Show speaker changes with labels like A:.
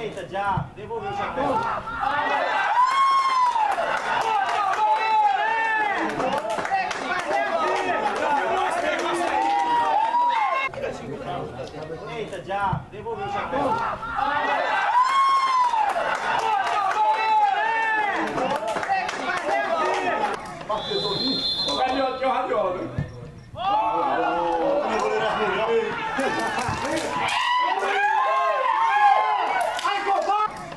A: Eita, já, devolveu o chapéu. Eita, já, devolveu o chapéu.